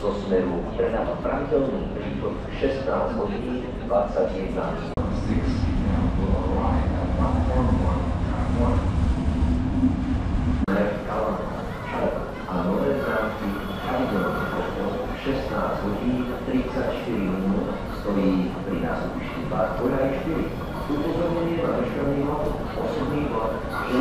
zo smeru Trnava pravidelný príchod 16 hodín 21 minút. a 16 hodín 34 minút stojí pri nástupišti Barkoja aj 4. Upozornenie na veškerý osobní vlak, že